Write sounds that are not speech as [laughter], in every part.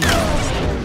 Huh?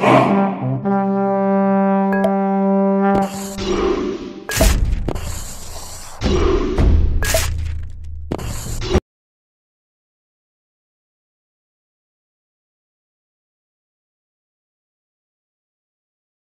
Huh? [gasps] [gasps]